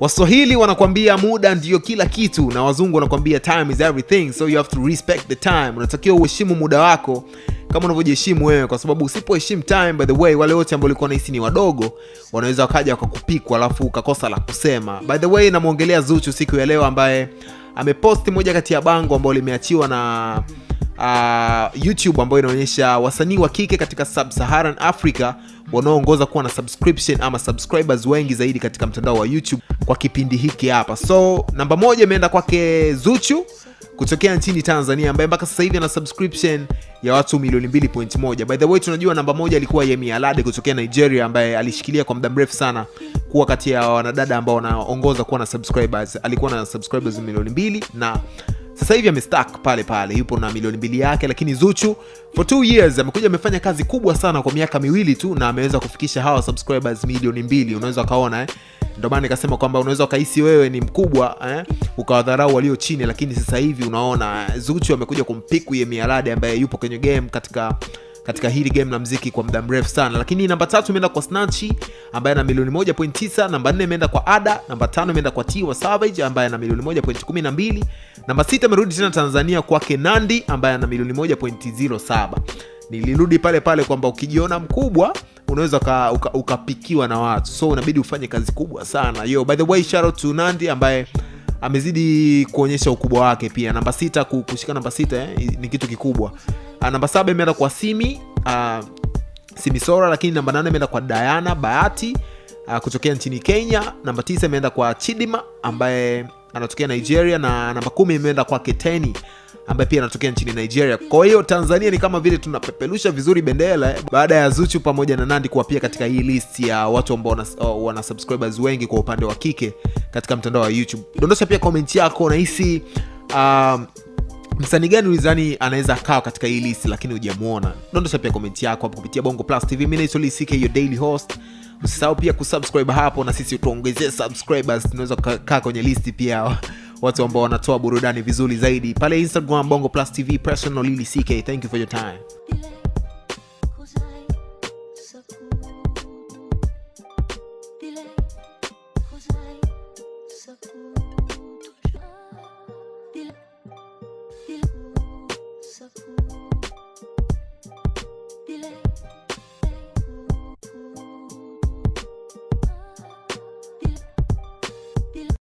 waswahili wanakwambia muda ndio kila kitu na wazungu wanakwambia time is everything so you have to respect the time. Unatakiwa uheshimu muda wako kama unavyojiheshimu wewe kwa sababu usipoheshimu time by the way wale wote ambao walikuwa nahisi ni wadogo wanaweza wakaja wakakupikwa alafu ukakosa la kusema. By the way namwongelea zuchu siku ya leo ambaye ameposti moja kati ya bango ambalo limeachiwa na uh, youtube ambayo inaonyesha wasanii wa kike katika sub-saharan africa wanaoongoza kuwa na subscription ama subscribers wengi zaidi katika mtandao wa youtube kwa kipindi hiki hapa. So namba moja imeenda kwake zuchu kutokea nchini tanzania ambaye mpaka sasa hivi ana subscription ya watu milioni 2.1 by the way tunajua namba moja alikuwa yemi alade kutokea nigeria ambaye alishikilia kwa muda mrefu sana kuwa kati ya wanadada ambao wanaongoza kuwa na subscribers. Alikuwa na subscribers milioni mbili na sasa hivi amestak pale pale yupo na milioni mbili yake lakini zuchu for two years amekuja amefanya kazi kubwa sana kwa miaka miwili tu na ameweza kufikisha hawa subscribers milioni mbili unaweza ukaona eh? ndio maana nikasema kwamba unaweza ukahisi wewe ni mkubwa eh? ukawadharau walio chini lakini sasa hivi unaona eh, zuchu amekuja kumpiku ye Miarade ambaye yupo kwenye game katika katika hili game la mziki kwa muda mrefu sana. Lakini namba tatu imeenda kwa snachi ambaye ana milioni 1.9 namba 4 imeenda kwa ada namba tano imeenda kwa tiwa savage ambaye ana milioni 1.12 namba sita imerudi tena tanzania kwake nandi ambaye ana milioni 1.07 nilirudi pale pale kwamba ukijiona mkubwa unaweza ukapikiwa uka- uka- na watu. So unabidi ufanye kazi kubwa sana. Yo by the way shout out to nandi ambaye amezidi kuonyesha ukubwa wake pia. Namba sita kushika namba sita eh, ni kitu kikubwa. Uh, namba saba imeenda kwa simi uh, simisora lakini namba nane imeenda kwa diana bahati uh, kutokea nchini kenya. Namba tisa imeenda kwa chidima ambaye anatokea nigeria na namba kumi imeenda kwa keteni ambaye pia anatokea nchini nigeria. Kwa hiyo tanzania ni kama vile tunapepelusha vizuri bendera eh, baada ya zuchu pamoja na nandi kuwa pia katika hii list ya watu ambao wana, oh, wana subscribers wengi kwa upande wa kike katika mtandao wa youtube. Dondosha pia comment yako unahisi um, msanii gani ulizani anaweza akawa katika hii list lakini hujamuona. Dondosha pia komenti yako hapo kupitia bongo plus tv Mimi naitwa CK, your daily host. Usisahau pia kusubscribe hapo na sisi tuongezee subscribers. Tunaweza kukaa kwenye listi pia watu ambao wanatoa burudani vizuri zaidi pale Instagram Bongo Plus TV personal lili CK. Thank you for your time.